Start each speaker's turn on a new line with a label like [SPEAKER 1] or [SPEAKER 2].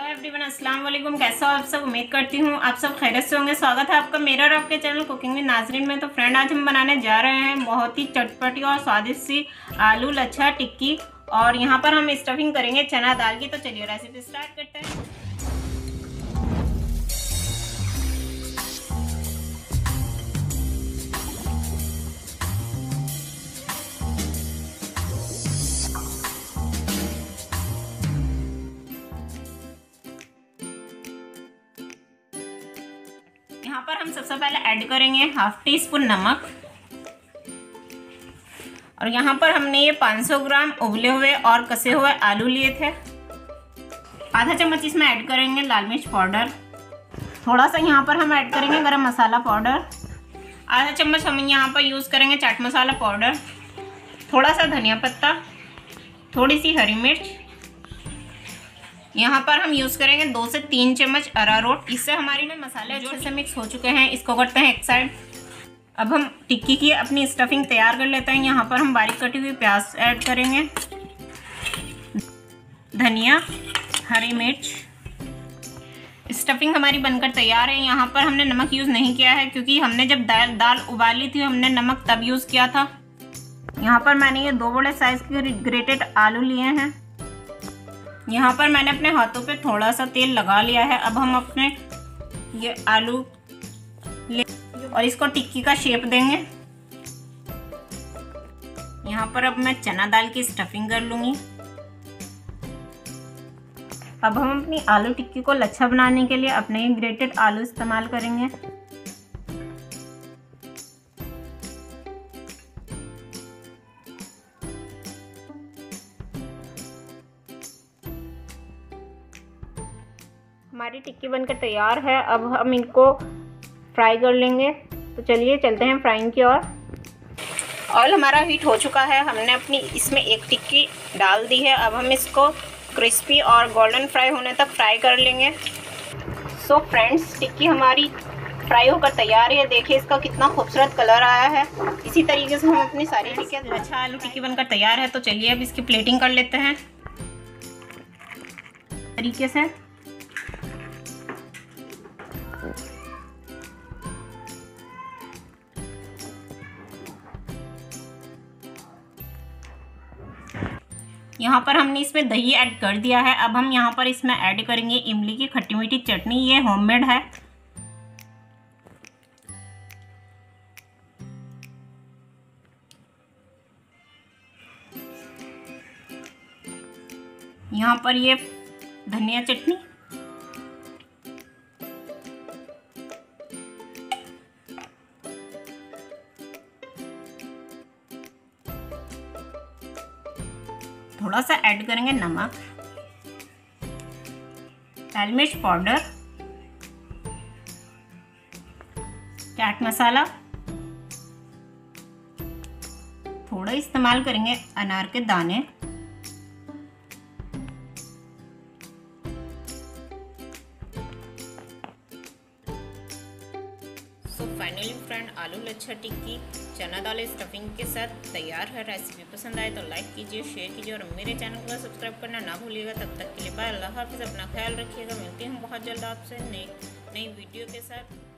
[SPEAKER 1] Hello everyone अस्सलाम वालेकुम कैसा हो आप सब? उम्मीद करती हूँ आप सब खैरत से होंगे। स्वागत है आपका मेरा और आपके चैनल कुकिंग में नाजरीन में। तो फ्रेंड आज हम बनाने जा रहे हैं बहुत ही चटपटी और स्वादिष्ट सी आलू लच्छा टिक्की। और यहाँ पर हम स्टफिंग करेंगे चना दाल की। तो चलिए रेसिपी स्टार्ट करते हैं। यहाँ पर हम सबसे पहले ऐड करेंगे हाफ़ टी स्पून नमक। और यहाँ पर हमने ये 500 ग्राम उबले हुए और कसे हुए आलू लिए थे। आधा चम्मच इसमें ऐड करेंगे लाल मिर्च पाउडर। थोड़ा सा यहाँ पर हम ऐड करेंगे गरम मसाला पाउडर। आधा चम्मच हम यहाँ पर यूज़ करेंगे चाट मसाला पाउडर। थोड़ा सा धनिया पत्ता, थोड़ी सी हरी मिर्च यहाँ पर हम यूज़ करेंगे दो से तीन चम्मच अरारोट। इससे हमारे ना मसाले अच्छे से मिक्स हो चुके हैं। इसको करते हैं एक साइड अब हम टिक्की की अपनी स्टफिंग तैयार कर लेते हैं। यहाँ पर हम बारीक कटी हुई प्याज ऐड करेंगे। धनिया, हरी मिर्च। स्टफिंग हमारी बनकर तैयार है। यहाँ पर हमने नमक यूज़ नहीं किया है, क्योंकि हमने जब दाल दाल उबाली थी, हमने नमक तब यूज़ किया था। यहाँ पर मैंने ये दो बड़े साइज़ के ग्रेटेड आलू लिए हैं। यहाँ पर मैंने अपने हाथों पे थोड़ा सा तेल लगा लिया है। अब हम अपने ये आलू ले और इसको टिक्की का शेप देंगे। यहाँ पर अब मैं चना दाल की स्टफिंग कर लूँगी। अब हम अपनी आलू टिक्की को लच्छा बनाने के लिए अपने ग्रेटेड आलू इस्तेमाल करेंगे। हमारी टिक्की बनकर तैयार है अब हम इनको फ्राई कर लेंगे। तो चलिए चलते हैं फ्राइंग की ओर। ऑयल हमारा हीट हो चुका है हमने अपनी इसमें एक टिक्की डाल दी है। अब हम इसको क्रिस्पी और गोल्डन फ्राई होने तक फ्राई कर लेंगे। सो so फ्रेंड्स टिक्की हमारी फ्राई होकर तैयार है। देखिए इसका कितना खूबसूरत कलर आया है। इसी तरीके से हम अपनी सारी टिक्की अच्छा आलू टिक्की बनकर तैयार है तो चलिए अब इसकी प्लेटिंग कर लेते हैं। तरीके से। यहाँ पर हमने इसमें दही ऐड कर दिया है। अब हम यहाँ पर इसमें ऐड करेंगे इमली की खट्टी मीठी चटनी। ये होममेड है। यहाँ पर ये धनिया चटनी। थोड़ा सा ऐड करेंगे नमक लाल मिर्च पाउडर, चाट मसाला। थोड़ा इस्तेमाल करेंगे अनार के दाने। सो फाइनली फ्रेंड, आलू लच्छा टिक्की, चना दाल स्टफिंग के साथ तैयार है रेसिपी पसंद आए तो लाइक कीजिए शेयर कीजिए और मेरे चैनल को सब्सक्राइब करना ना भूलिएगा। तब तक के लिए बाय अल्लाह हाफिज़। अपना ख्याल रखिएगा। मिलती हूँ बहुत जल्द आपसे नई नई वीडियो के साथ।